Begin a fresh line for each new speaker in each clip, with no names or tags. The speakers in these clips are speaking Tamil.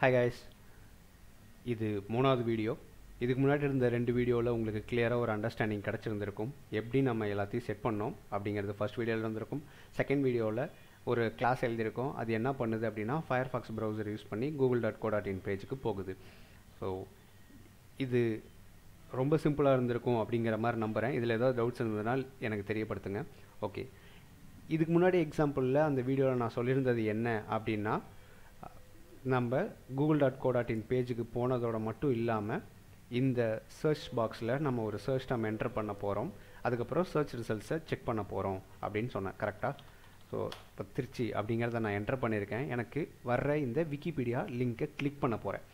ஹாய் காய்ஸ் இது மூணாவது வீடியோ. இதுக்கு முன்னாடி இருந்த ரெண்டு வீடியோவில் உங்களுக்கு கிளியராக ஒரு அண்டர்ஸ்டாண்டிங் கிடச்சிருந்திருக்கும். எப்படி நம்ம எல்லாத்தையும் செட் பண்ணோம் அப்படிங்கிறது ஃபர்ஸ்ட் வீடியோவில் இருந்திருக்கும். செகண்ட் வீடியோவில் ஒரு கிளாஸ் எழுதியிருக்கோம். அது என்ன பண்ணுது அப்படின்னா ஃபயர் ஃபாக்ஸ் ப்ரௌசர் யூஸ் பண்ணி Google dot co dot in பேஜுக்கு போகுது. ஸோ இது ரொம்ப சிம்பிளாக இருந்திருக்கும் அப்படிங்கிற மாதிரி நம்புகிறேன் இதில் ஏதாவது டவுட்ஸ் இருந்ததுனால் எனக்கு தெரியப்படுத்துங்க. ஓகே இதுக்கு முன்னாடி எக்ஸாம்பிளில் அந்த வீடியோவில் நான் சொல்லியிருந்தது என்ன அப்படின்னா நம்ம Google dot co dot in பேஜுக்கு போனதோட மட்டும் இல்லாமல் இந்த சர்ச் பாக்ஸில் நம்ம ஒரு சர்ச் நம்ம என்டர் பண்ண போகிறோம் அதுக்கப்புறம் சர்ச் ரிசல்ட்ஸை செக் பண்ண போகிறோம் அப்படின்னு சொன்னேன். கரெக்டாக ஸோ இப்போ திருச்சி அப்படிங்கிறத நான் என்டர் பண்ணியிருக்கேன். எனக்கு வர்ற இந்த விக்கிபீடியா லிங்க்கை கிளிக் பண்ண போகிறேன்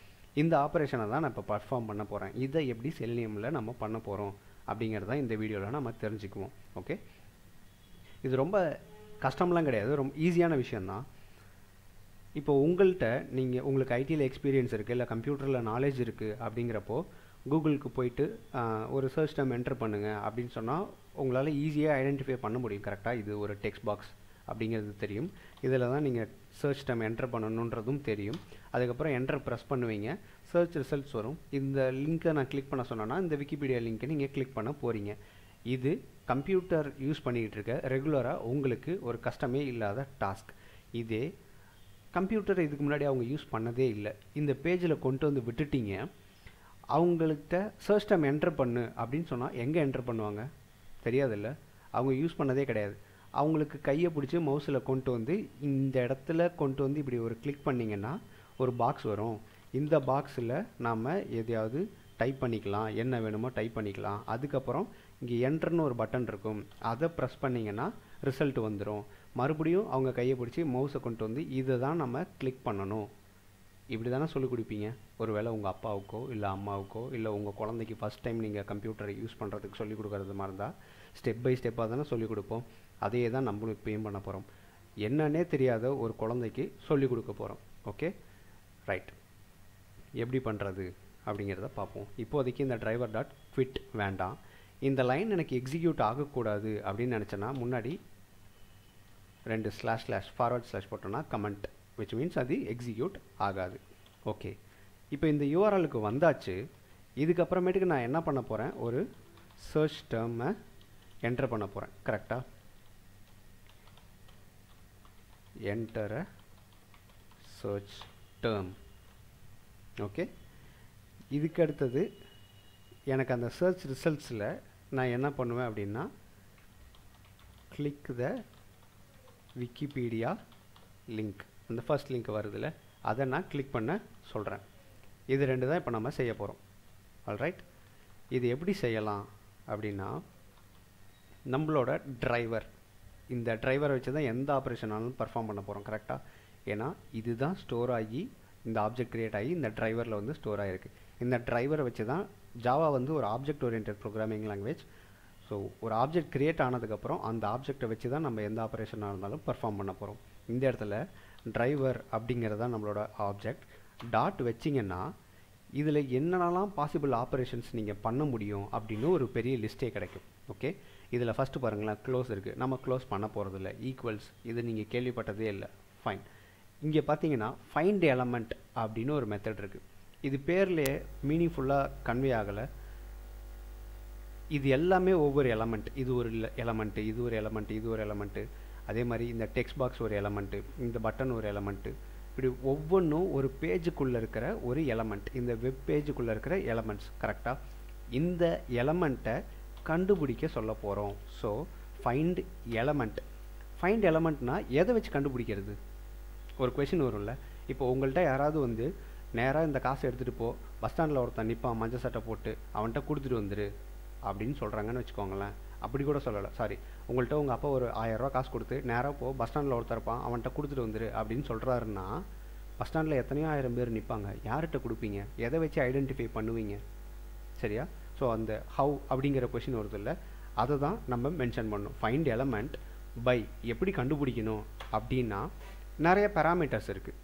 இந்த ஆப்ரேஷனை தான் நான் இப்போ பர்ஃபார்ம் பண்ண போகிறேன் இதை எப்படி செல்லியமில் நம்ம பண்ண போகிறோம் அப்படிங்கிறத இந்த வீடியோவில் நம்ம தெரிஞ்சுக்குவோம். ஓகே இது ரொம்ப கஷ்டம்லாம் கிடையாது. ரொம்ப ஈஸியான விஷயந்தான் இப்போ உங்கள்கிட்ட நீங்கள் உங்களுக்கு ஐடியில் எக்ஸ்பீரியன்ஸ் இருக்குது இல்லை கம்ப்யூட்டரில் நாலேஜ் இருக்குது அப்படிங்கிறப்போ கூகுளுக்கு போயிட்டு ஒரு சர்ச் டம் என்டர் பண்ணுங்கள் அப்படின்னு சொன்னால் உங்களால் ஈஸியாக ஐடென்டிஃபை பண்ண முடியும். கரெக்டாக இது ஒரு டெக்ஸ்ட் பாக்ஸ் அப்படிங்கிறது தெரியும். இதில் தான் நீங்கள் சர்ச் டம் என்டர் பண்ணணுன்றதும் தெரியும். அதுக்கப்புறம் என்டர் ப்ரெஸ் பண்ணுவீங்க. சர்ச் ரிசல்ட்ஸ் வரும். இந்த லிங்க்கை நான் கிளிக் பண்ண சொன்னேன்னா இந்த விக்கிபீடியா லிங்க்கை நீங்கள் கிளிக் பண்ண போகிறீங்க இது கம்ப்யூட்டர் யூஸ் பண்ணிகிட்டு இருக்க ரெகுலராக உங்களுக்கு ஒரு கஷ்டமே இல்லாத டாஸ்க் இதே கம்ப்யூட்டர் இதுக்கு முன்னாடி அவங்க யூஸ் பண்ணதே இல்லை. இந்த பேஜில் கொண்டு வந்து விட்டுட்டீங்க. அவங்கள்ட்ட சர்ச் டைம் என்டர் பண்ணு அப்படின்னு சொன்னால் எங்கே என்டர் பண்ணுவாங்க? தெரியாதில்ல. அவங்க யூஸ் பண்ணதே கிடையாது. அவங்களுக்கு கையை பிடிச்சி மவுஸில் கொண்டு வந்து இந்த இடத்துல கொண்டு வந்து இப்படி ஒரு கிளிக் பண்ணிங்கன்னா ஒரு பாக்ஸ் வரும். இந்த பாக்ஸில் நாம் எதையாவது டைப் பண்ணிக்கலாம். என்ன வேணுமோ டைப் பண்ணிக்கலாம். அதுக்கப்புறம் இங்கே என்ட்ருன்னு ஒரு பட்டன் இருக்கும். அதை ப்ரெஸ் பண்ணிங்கன்னா ரிசல்ட் வந்துடும் மறுபடியும் அவங்க கையை பிடிச்சி மவுஸை கொண்டு வந்து இதை தான் நம்ம கிளிக் பண்ணணும். இப்படி தானே சொல்லிக் கொடுப்பீங்க? ஒருவேளை உங்கள் அப்பாவுக்கோ இல்லை அம்மாவுக்கோ இல்லை உங்கள் குழந்தைக்கு ஃபஸ்ட் டைம் நீங்கள் கம்ப்யூட்டரை யூஸ் பண்ணுறதுக்கு சொல்லிக் கொடுக்குறது மாதிரி இருந்தால் ஸ்டெப் பை ஸ்டெப்பாக தானே சொல்லிக் கொடுப்போம். அதையே தான் நம்மளும் இப்பயும் பண்ண போகிறோம் என்னன்னே தெரியாத ஒரு குழந்தைக்கு சொல்லிக் கொடுக்க போகிறோம் ஓகே ரைட் எப்படி பண்ணுறது அப்படிங்கிறத பார்ப்போம். இப்போதைக்கு இந்த டிரைவர் டாட் குவிட் வேண்டாம். இந்த லைன் எனக்கு எக்ஸிக்யூட் ஆகக்கூடாது அப்படின்னு நினச்சேன்னா முன்னாடி ரெண்டு ஸ்லாஷ் ஸ்லாஷ் ஃபார்வர்ட் ஸ்லாஷ் போட்டோன்னா கமெண்ட் விச் மீன்ஸ் அது எக்ஸிக்யூட் ஆகாது. ஓகே இப்போ இந்த யூஆர்எலுக்கு வந்தாச்சு. இதுக்கப்புறமேட்டுக்கு நான் என்ன பண்ண போகிறேன் ஒரு சர்ச் டேர்மை என்டர் பண்ண போகிறேன் கரெக்டாக என்டர் சர்ச் டேர்ம் ஓகே இதுக்கு அடுத்தது எனக்கு அந்த சர்ச் ரிசல்ட்ஸில் நான் என்ன பண்ணுவேன் அப்படின்னா கிளிக் த விக்கிபீடியா லிங்க். அந்த ஃபர்ஸ்ட் லிங்க் வருதுல்ல அதை நான் கிளிக் பண்ண சொல்கிறேன் இது ரெண்டு தான் இப்போ நம்ம செய்ய போகிறோம் ஆல்ரைட் இது எப்படி செய்யலாம் அப்படின்னா நம்மளோட டிரைவர் இந்த டிரைவரை வச்சு தான் எந்த ஆப்ரேஷனாலும் பர்ஃபார்ம் பண்ண போகிறோம் கரெக்டாக ஏன்னா இதுதான் ஸ்டோர் ஆகி இந்த ஆப்ஜெக்ட் க்ரியேட் ஆகி இந்த டிரைவரில் வந்து ஸ்டோர் ஆகிருக்கு இந்த டிரைவரை வச்சு தான் ஜாவா வந்து ஒரு object oriented programming language so ஒரு ஆப்ஜெக்ட் க்ரியேட் ஆனதுக்கப்புறம் அந்த ஆப்ஜெக்டை வச்சு தான் நம்ம எந்த ஆப்ரேஷனாக இருந்தாலும் பர்ஃபார்ம் பண்ண போகிறோம் இந்த இடத்துல டிரைவர் அப்படிங்கிறது தான் நம்மளோட ஆப்ஜெக்ட் டாட் வச்சிங்கன்னா இதில் என்னென்னலாம் பாசிபிள் ஆப்ரேஷன்ஸ் நீங்கள் பண்ண முடியும் அப்படின்னு ஒரு பெரிய லிஸ்ட்டே கிடைக்கும். ஓகே இதில் ஃபஸ்ட்டு பாருங்களேன் க்ளோஸ் இருக்குது நம்ம க்ளோஸ் பண்ண போகிறதில்ல ஈக்குவல்ஸ் இது நீங்கள் கேள்விப்பட்டதே இல்லை. ஃபைன் இங்கே பார்த்தீங்கன்னா ஃபைண்ட் எலமெண்ட் அப்படின்னு ஒரு மெத்தட் இருக்குது இது பேர்லேயே மீனிங்ஃபுல்லாக கன்வே ஆகலை. இது எல்லாமே ஒவ்வொரு எலமெண்ட் இது ஒரு எலமெண்ட்டு இது ஒரு எலமெண்ட்டு இது ஒரு எலமெண்ட்டு அதே மாதிரி இந்த டெக்ஸ்ட் பாக்ஸ் ஒரு எலமெண்ட்டு இந்த பட்டன் ஒரு எலமெண்ட்டு இப்படி ஒவ்வொன்றும் ஒரு பேஜுக்குள்ளே இருக்கிற ஒரு எலமெண்ட் இந்த வெப் பேஜுக்குள்ளே இருக்கிற எலமெண்ட்ஸ் கரெக்டாக இந்த எலமெண்ட்டை கண்டுபிடிக்க சொல்ல போகிறோம் ஸோ ஃபைண்ட் எலமெண்ட் ஃபைண்ட் எலமெண்ட்னா எதை வச்சு கண்டுபிடிக்கிறது? ஒரு கொஷின் வரும்ல. இப்போ உங்கள்கிட்ட யாராவது வந்து நேராக இந்த காசை எடுத்துகிட்டு போ. பஸ் ஸ்டாண்டில் ஒருத்தன் நிற்பான் மஞ்சள் சட்டை போட்டு அவன்கிட்ட கொடுத்துட்டு வந்துடு அப்படின்னு சொல்கிறாங்கன்னு வச்சுக்கோங்களேன். அப்படி கூட சொல்லலை. சாரி உங்கள்கிட்ட உங்கள் அப்பா ஒரு ஆயிரரூவா காசு கொடுத்து நேராக போ பஸ் ஸ்டாண்டில் ஒருத்தர் அவன்கிட்ட கொடுத்துட்டு வந்துரு அப்படின்னு சொல்கிறாருன்னா பஸ் ஸ்டாண்டில் எத்தனையோ ஆயிரம் பேர் நிற்பாங்க யார்கிட்ட கொடுப்பீங்க? எதை வச்சு ஐடென்டிஃபை பண்ணுவீங்க? சரியா? ஸோ அந்த ஹவு அப்படிங்கிற கொஷின் வருது இல்லை? அதை தான் நம்ம மென்ஷன் பண்ணணும். ஃபைண்ட் எலமெண்ட் பை எப்படி கண்டுபிடிக்கணும் அப்படின்னா நிறைய பேராமீட்டர்ஸ் இருக்குது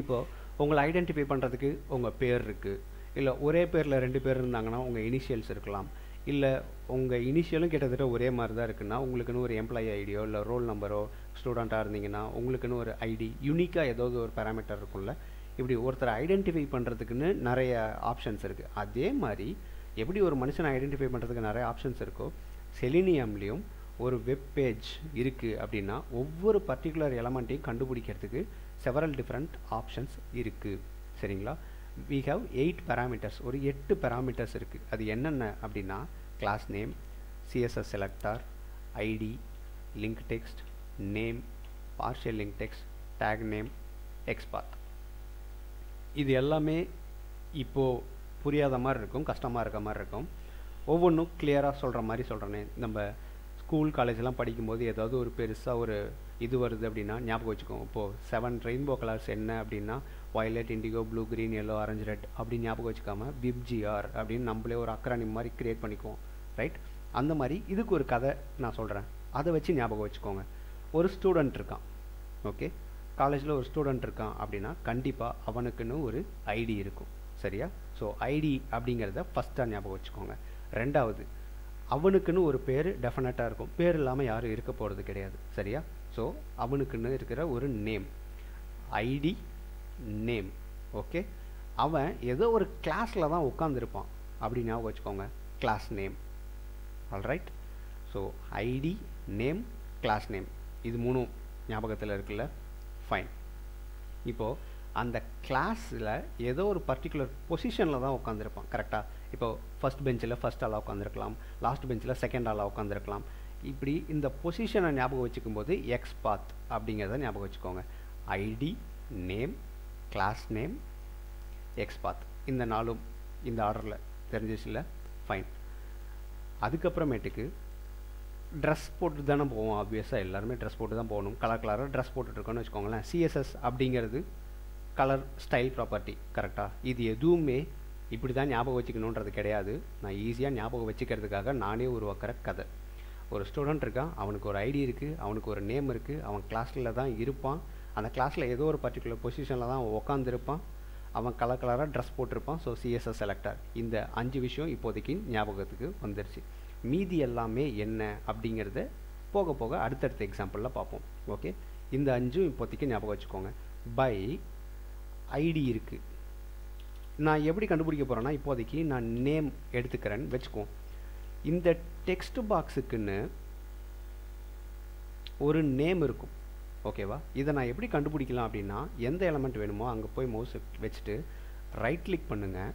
இப்போது உங்களை ஐடென்டிஃபை பண்ணுறதுக்கு உங்கள் பேர் இருக்குது இல்லை ஒரே பேரில் ரெண்டு பேர் இருந்தாங்கன்னா உங்கள் இனிஷியல்ஸ் இருக்கலாம். இல்லை உங்கள் இனிஷியலும் கிட்டத்தட்ட ஒரே மாதிரி தான் இருக்குன்னா உங்களுக்குன்னு ஒரு எம்ப்ளாயி ஐடியோ இல்லை ரோல் நம்பரோ ஸ்டூடெண்ட்டாக இருந்தீங்கன்னா உங்களுக்குன்னு ஒரு ஐடி யூனிக்காக ஏதாவது ஒரு பேராமீட்டர் இருக்கும்ல இப்படி ஒருத்தரை ஐடென்டிஃபை பண்ணுறதுக்குன்னு நிறைய ஆப்ஷன்ஸ் இருக்குது அதே மாதிரி எப்படி ஒரு மனுஷனை ஐடென்டிஃபை பண்ணுறதுக்கு நிறைய ஆப்ஷன்ஸ் இருக்கோ செலினியம்லேயும் ஒரு வெப் பேஜ் இருக்குது அப்படின்னா ஒவ்வொரு பர்டிகுலர் எலமெண்ட்டையும் கண்டுபிடிக்கிறதுக்கு செவரல் டிஃப்ரெண்ட் ஆப்ஷன்ஸ் இருக்குது சரிங்களா? வி ஹவ் எயிட் பேராமீட்டர்ஸ் ஒரு எட்டு பேராமீட்டர்ஸ் இருக்குது அது என்னென்ன அப்படின்னா class name CSS selector ID link text name partial link text tag name XPath இது எல்லாமே இப்போது புரியாத மாதிரி இருக்கும் கஷ்டமாக இருக்க மாதிரி இருக்கும். ஒவ்வொன்றும் கிளியராக சொல்கிற மாதிரி சொல்கிறேனே நம்ம ஸ்கூல் காலேஜ்லாம் படிக்கும்போது ஏதாவது ஒரு பெருசாக ஒரு இது வருது அப்படின்னா ஞாபகம் வச்சுக்கோங்க இப்போது செவன் ரெயின்போ கலர்ஸ் என்ன அப்படின்னா violet indigo blue green yellow orange red அப்படின்னு ஞாபகம் வச்சுக்காம விப்ஜிஆர் அப்படின்னு நம்மளே ஒரு அக்ரானிம் மாதிரி க்ரியேட் பண்ணிக்குவோம். ரைட் அந்த மாதிரி இதுக்கு ஒரு கதை நான் சொல்கிறேன் அதை வச்சு ஞாபகம் வச்சுக்கோங்க. ஒரு ஸ்டூடெண்ட் இருக்கான். ஓகே காலேஜில் ஒரு ஸ்டூடெண்ட் இருக்கான் அப்படின்னா கண்டிப்பாக அவனுக்குன்னு ஒரு ஐடி இருக்கும். சரியா? ஸோ ஐடி அப்படிங்கிறத ஃபஸ்ட்டாக ஞாபகம் வச்சுக்கோங்க. ரெண்டாவது அவனுக்குன்னு ஒரு பேர் டெஃபினட்டாக இருக்கும். பேர் இல்லாமல் யாரும் இருக்க போகிறது கிடையாது. சரியா? ஸோ அவனுக்குன்னு இருக்கிற ஒரு நேம் ஐடி நேம் ஓகே அவன் ஏதோ ஒரு கிளாஸில் தான் உட்காந்துருப்பான் அப்படி ஞாபகம் வச்சுக்கோங்க. Class name alright so ID name class name இது மூணும் ஞாபகத்தில் இருக்குல்ல? ஃபைன் இப்போது அந்த கிளாஸில் ஏதோ ஒரு பர்டிகுலர் பொசிஷனில் தான் உட்காந்துருப்பான் கரெக்டாக இப்போ ஃபஸ்ட் பெஞ்சில் ஃபஸ்ட் ஆளாக உட்காந்துருக்கலாம் லாஸ்ட் பெஞ்சில் செகண்ட் ஆளாக உட்காந்துருக்கலாம் இப்படி இந்த பொசிஷனை ஞாபகம் வச்சுக்கும் போது எக்ஸ் பாத் அப்படிங்கிறத ஞாபகம் வச்சுக்கோங்க. ID name class name X path இந்த நாளும் இந்த ஆர்டரில் தெரிஞ்சிச்சுல ஃபைன் அதுக்கப்புறமேட்டுக்கு ட்ரெஸ் போட்டு தானே போவோம் ஆப்வியஸாக எல்லாருமே ட்ரெஸ் போட்டு தான் போகணும் கலர் கலராக ட்ரெஸ் போட்டுட்ருக்கோன்னு வச்சுக்கோங்களேன். சிஎஸ்எஸ் அப்படிங்கிறது கலர் ஸ்டைல் ப்ராப்பர்ட்டி கரெக்டாக இது எதுவுமே இப்படி தான் ஞாபகம் வச்சுக்கணுன்றது கிடையாது. நான் ஈஸியாக ஞாபகம் வச்சுக்கிறதுக்காக நானே உருவாக்குற கதை. ஒரு ஸ்டூடெண்ட் இருக்கான் அவனுக்கு ஒரு ஐடி இருக்குது அவனுக்கு ஒரு நேம் இருக்குது அவன் கிளாஸில் தான் இருப்பான். அந்த கிளாஸில் ஏதோ ஒரு பர்டிகுலர் பொசிஷனில் தான் அவன் உட்காந்துருப்பான் அவன் கலர் கலராக ட்ரெஸ் போட்டிருப்பான். ஸோ சிஎஸ்எஸ் செலக்டர் இந்த அஞ்சு விஷயம் இப்போதைக்கு ஞாபகத்துக்கு வந்துருச்சு. மீதி எல்லாமே என்ன அப்படிங்கிறத போக போக அடுத்தடுத்த எக்ஸாம்பிளில் பார்ப்போம். ஓகே இந்த அஞ்சும் இப்போதைக்கு ஞாபகம் வச்சுக்கோங்க. பை ஐடி இருக்குது நான் எப்படி கண்டுபிடிக்க போகிறேன்னா இப்போதைக்கு நான் நேம் எடுத்துக்கிறேன்னு வச்சுக்குவோம். இந்த டெக்ஸ்ட் பாக்ஸுக்குன்னு ஒரு நேம் இருக்கும். ஓகேவா இதை நான் எப்படி கண்டுபிடிக்கலாம் அப்படின்னா எந்த எலமெண்ட் வேணுமோ அங்கே போய் மவுஸ் வச்சுட்டு ரைட் கிளிக் பண்ணுங்கள்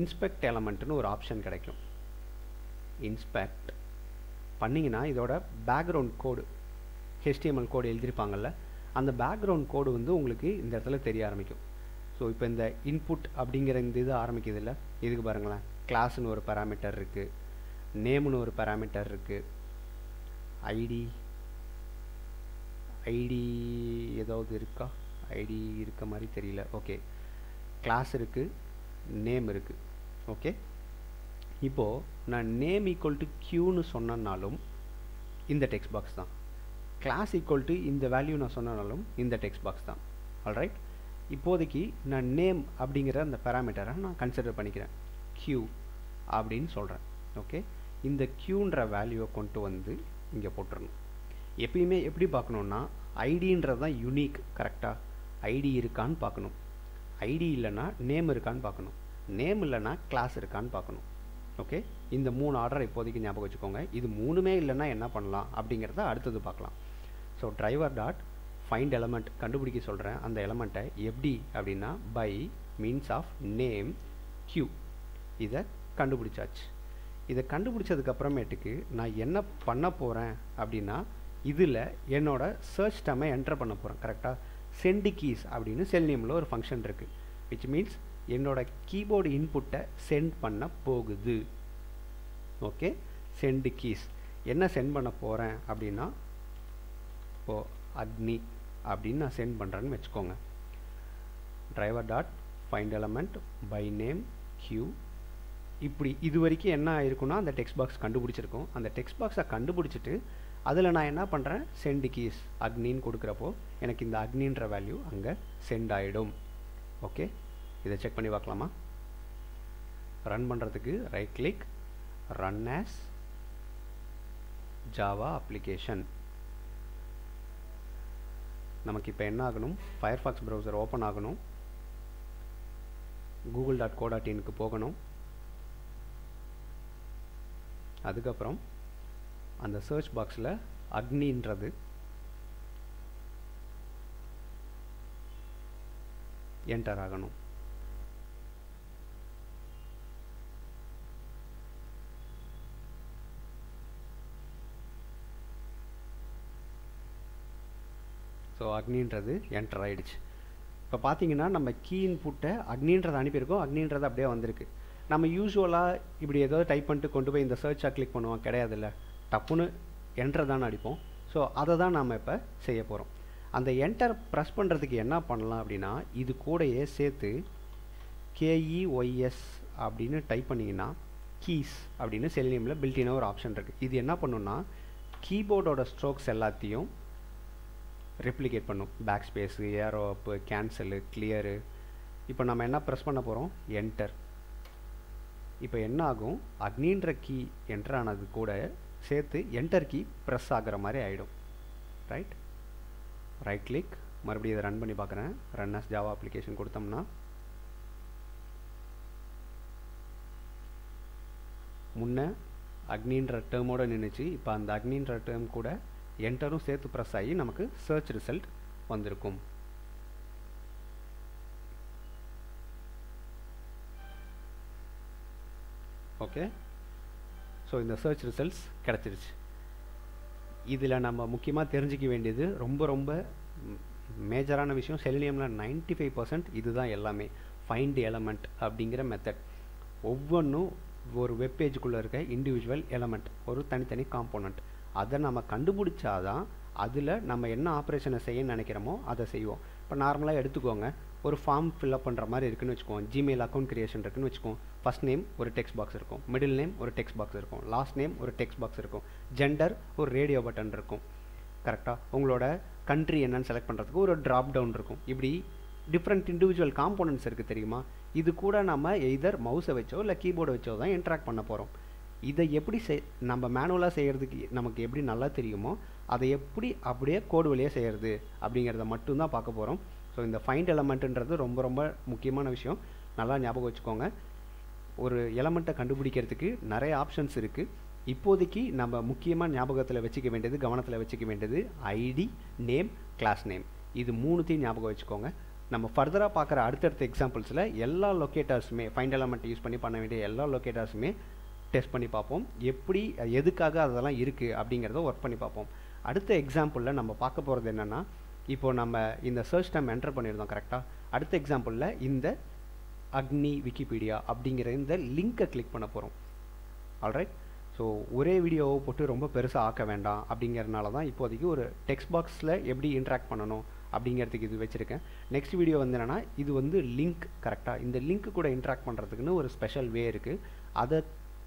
இன்ஸ்பெக்ட் எலமெண்ட்னு ஒரு ஆப்ஷன் கிடைக்கும். இன்ஸ்பெக்ட் பண்ணிங்கன்னா இதோட பேக்ரவுண்ட் கோடு ஹெச்டிஎம்எல் கோடு எழுதியிருப்பாங்கள்ல அந்த பேக்ரவுண்ட் கோடு வந்து உங்களுக்கு இந்த இடத்துல தெரிய ஆரம்பிக்கும். ஸோ இப்போ இந்த இன்புட் அப்படிங்கிற இந்த இது ஆரம்பிக்குது இல்லை இதுக்கு பாருங்களேன். கிளாஸ்னு ஒரு பேராமீட்டர் இருக்குது நேம்னு ஒரு பேராமீட்டர் இருக்குது ஐடி ஐடி ஏதாவது இருக்கா? ஐடி இருக்க மாதிரி தெரியல. ஓகே கிளாஸ் இருக்குது நேம் இருக்குது ஓகே இப்போது நான் நேம் ஈக்குவல் டு க்யூன்னு சொன்னனாலும் இந்த டெக்ஸ்ட் பாக்ஸ் தான். கிளாஸ் ஈக்குவல் டு இந்த வேல்யூ நான் சொன்னனாலும் இந்த டெக்ஸ்ட் பாக்ஸ் தான். ஆல்ரைட் இப்போதைக்கு நான் நேம் அப்படிங்கிற அந்த பேராமீட்டரை நான் கன்சிடர் பண்ணிக்கிறேன். க்யூ அப்படின்னு சொல்கிறேன் ஓகே இந்த க்யூன்ற வேல்யூவை கொண்டு வந்து இங்கே போட்டுடணும் எப்பயுமே எப்படி பார்க்கணுன்னா ஐடின்றது தான் யூனிக் கரெக்டாக ஐடி இருக்கான்னு பார்க்கணும். ஐடி இல்லைன்னா நேம் இருக்கான்னு பார்க்கணும். நேம் இல்லைன்னா கிளாஸ் இருக்கான்னு பார்க்கணும். ஓகே இந்த மூணு ஆர்டர் இப்போதைக்கு ஞாபகம் வச்சுக்கோங்க. இது மூணுமே இல்லைன்னா என்ன பண்ணலாம்? அப்படிங்கிறத அடுத்தது பார்க்கலாம். So driver dot find element கண்டுபிடிக்க சொல்கிறேன் அந்த எலமெண்ட்டை எப்படி அப்படின்னா by means of name Q இதை கண்டுபிடிச்சாச்சு. இதை கண்டுபிடிச்சதுக்கப்புறமேட்டுக்கு நான் என்ன பண்ண போகிறேன் அப்படின்னா இதில் என்னோட சர்ச் டம்மை என்டர் பண்ண போகிறேன் கரெக்டாக சென்டி கீஸ் அப்படின்னு செல் நேமில் ஒரு ஃபங்க்ஷன் இருக்குது விச் மீன்ஸ் என்னோட கீபோர்டு இன்புட்டை சென்ட் பண்ண போகுது. ஓகே சென்டு கீஸ் என்ன சென்ட் பண்ண போகிறேன் அப்படின்னா இப்போது அக்னி அப்படின்னு நான் சென்ட் பண்ணுறேன்னு வச்சுக்கோங்க. Driver dot find element by name Q இப்படி இது வரைக்கும் என்ன ஆயிருக்குன்னா அந்த டெக்ஸ்ட் பாக்ஸ் கண்டுபிடிச்சிருக்கோம். அந்த டெக்ஸ்ட் பாக்ஸை கண்டுபிடிச்சிட்டு அதில் நான் என்ன பண்ணுறேன் சென்ட் கீஸ் அக்னின்னு கொடுக்குறப்போ எனக்கு இந்த அக்னின்ற வேல்யூ அங்கே சென்ட் ஆகிடும் ஓகே இதை செக் பண்ணி பார்க்கலாமா? ரன் பண்ணுறதுக்கு right click run as Java application நமக்கு இப்போ என்ன ஆகணும்? ஃபயர்ஃபாக்ஸ் ப்ரௌசர் ஓப்பன் ஆகணும். கூகுள் டாட் கோ டாட் இனுக்கு போகணும். அதுக்கப்புறம் அந்த சர்ச் பாக்ஸில் அக்னின்றது. என்டர் ஆகணும். ஸோ அக்னின்றது என்டர் ஆயிடுச்சு. இப்போ பார்த்தீங்கன்னா நம்ம கீ இன்புட்டை அக்னின்றதை அனுப்பியிருக்கோம். அக்னின்றது அப்படியே வந்திருக்கு. நம்ம யூஸ்வலாக இப்படி ஏதாவது டைப் பண்ணிட்டு கொண்டு போய் இந்த சர்ச்சை கிளிக் பண்ணுவோம். கிடையாதுல்ல. டப்புன்னு என்டர் தானே அடிப்போம். ஸோ அதை தான் நாம் இப்போ செய்ய போகிறோம் அந்த என்டர் ப்ரெஸ் பண்ணுறதுக்கு என்ன பண்ணலாம் அப்படின்னா இது கூடயே சேர்த்து கேஇஒய்எஸ் அப்படின்னு டைப் பண்ணிங்கன்னா கீஸ் அப்படின்னு செல்லியமில் பில்டினாக ஒரு ஆப்ஷன் இருக்குது இது என்ன பண்ணுன்னா கீபோர்டோட ஸ்ட்ரோக்ஸ் எல்லாத்தையும் ரெப்ளிகேட் பண்ணும். பேக் ஸ்பேஸு ஏரோப்பு கேன்சலு கிளியரு இப்போ நம்ம என்ன ப்ரெஸ் பண்ண போகிறோம் என்டர் இப்போ என்ன ஆகும்? அக்னின்ற கீ என்டர் ஆனது கூட சேர்த்து என்டர் கீ ப்ரெஸ் ஆகிற மாதிரி ஆகிடும் ரைட் ரைட் கிளிக் மறுபடியும் இதை ரன் பண்ணி பார்க்குறேன். ரன் அஸ் ஜாவா அப்ளிகேஷன் கொடுத்தோம்னா முன்ன அக்னின்ற டேர்மோடு நின்றுச்சு இப்போ அந்த அக்னின்ற டேர்ம் கூட என்டரும் சேர்த்து ப்ரெஸ் ஆகி நமக்கு சர்ச் ரிசல்ட் வந்திருக்கும். ஓகே ஸோ இந்த சர்ச் ரிசல்ட்ஸ் கிடச்சிருச்சு. இதில் நம்ம முக்கியமாக தெரிஞ்சிக்க வேண்டியது ரொம்ப ரொம்ப மேஜரான விஷயம். செலினியமில் நைன்டி ஃபைவ் பர்சன்ட் இதுதான் எல்லாமே. ஃபைண்ட் எலமெண்ட் அப்படிங்கிற மெத்தட் ஒவ்வொன்றும் ஒரு வெப்பேஜுக்குள்ளே இருக்க இண்டிவிஜுவல் எலமெண்ட் ஒரு தனித்தனி காம்போனண்ட் அதை நம்ம கண்டுபிடிச்சாதான் அதில் நம்ம என்ன ஆப்ரேஷனை செய்ய நினைக்கிறோமோ அதை செய்வோம். இப்போ நார்மலாக எடுத்துக்கோங்க. ஒரு ஃபார்ம் ஃபில்அப் பண்ணுற மாதிரி இருக்குன்னு வச்சுக்கோங்க. ஜிமெயில் அக்கௌண்ட் கிரியேஷன் இருக்குன்னு வச்சுக்கோங்க. ஃபஸ்ட் நேம் ஒரு டெக்ஸ்ட் பாக்ஸ் இருக்கும். மிடில் நேம் ஒரு டெக்ஸ்ட் பாக்ஸ் இருக்கும். லாஸ்ட் நேம் ஒரு டெக்ஸ்ட் பாக்ஸ் இருக்கும். ஜெண்டர் ஒரு ரேடியோ பட்டன் இருக்கும். கரெக்டாக உங்களோட கண்ட்ரி என்னன்னு செலக்ட் பண்ணுறதுக்கு ஒரு ட்ராப் டவுன் இருக்கும். இப்படி டிஃப்ரெண்ட் இண்டிவிஜுவல் காம்போனன்ட்ஸ் இருக்குது தெரியுமா? இது கூட நம்ம எய்தர் மவுஸை வச்சோ இல்லை கீபோர்டை வச்சோ தான் இன்ட்ராக்ட் பண்ண போகிறோம் இதை எப்படி செய் நம்ம மேனுவலாக செய்கிறதுக்கு நமக்கு எப்படி நல்லா தெரியுமோ அதை எப்படி அப்படியே கோடு வழியாக செய்கிறது அப்படிங்கிறத மட்டும்தான் பார்க்க போகிறோம் ஸோ இந்த ஃபைண்ட் எலமெண்ட்டுன்றது ரொம்ப ரொம்ப முக்கியமான விஷயம். நல்லா ஞாபகம் வச்சுக்கோங்க. ஒரு எலமெண்ட்டை கண்டுபிடிக்கிறதுக்கு நிறைய ஆப்ஷன்ஸ் இருக்குது இப்போதைக்கு நம்ம முக்கியமாக ஞாபகத்தில் வச்சுக்க வேண்டியது கவனத்தில் வச்சுக்க வேண்டியது ஐடி நேம் கிளாஸ் நேம் இது மூணுத்தையும் ஞாபகம் வச்சுக்கோங்க. நம்ம ஃபர்தராக பார்க்குற அடுத்தடுத்த எக்ஸாம்பிள்ஸில் எல்லா லொக்கேட்டர்ஸுமே ஃபைண்ட் எலமெண்ட் யூஸ் பண்ணி பண்ண வேண்டிய எல்லா லொக்கேட்டர்ஸுமே டெஸ்ட் பண்ணி பார்ப்போம். எப்படி எதுக்காக அதெல்லாம் இருக்குது அப்படிங்கிறத ஒர்க் பண்ணி பார்ப்போம். அடுத்த எக்ஸாம்பிளில் நம்ம பார்க்க போகிறது என்னென்னா இப்போது நம்ம இந்த சர்ச் டைம் என்டர் பண்ணியிருந்தோம் கரெக்டாக அடுத்த எக்ஸாம்பிளில் இந்த அக்னி விக்கிபீடியா அப்படிங்கிற இந்த லிங்க்கை கிளிக் பண்ண போகிறோம் ஆல்ரைட் ஸோ ஒரே வீடியோவை போட்டு ரொம்ப பெருசாக ஆக்க வேண்டாம் அப்படிங்கிறதுனால தான் இப்போதைக்கு ஒரு டெக்ஸ்ட் பாக்ஸில் எப்படி இன்ட்ராக்ட் பண்ணணும் அப்படிங்கிறதுக்கு இது வச்சுருக்கேன். நெக்ஸ்ட் வீடியோ வந்து என்னென்னா இது வந்து லிங்க் கரெக்டாக இந்த லிங்க் கூட இன்ட்ராக்ட் பண்ணுறதுக்குன்னு ஒரு ஸ்பெஷல் வே இருக்குது அதை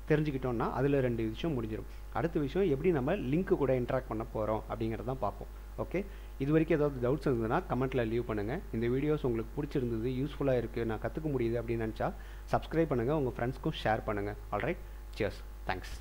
தெரிஞ்சுக்கிட்டோம்னா அதில் ரெண்டு விஷயம் முடிஞ்சிடும் அடுத்த விஷயம் எப்படி நம்ம லிங்க் கூட இன்ட்ராக்ட் பண்ண போகிறோம் அப்படிங்கிறத பார்ப்போம். ஓகே இது வரைக்கும் ஏதாவது டவுட்ஸ் இருந்ததுன்னா கமெண்ட்டில் லீவ் பண்ணுங்கள் இந்த வீடியோஸ் உங்களுக்கு பிடிச்சிருந்தது யூஸ்ஃபுல்லாக இருக்குது நான் கற்றுக்க முடியுது அப்படின்னு நினச்சா சப்ஸ்கிரைப் பண்ணுங்கள் உங்கள் ஃப்ரெண்ட்ஸ்க்கும் ஷேர் பண்ணுங்கள் ஆல்ரைட் சியர்ஸ் தேங்க்ஸ்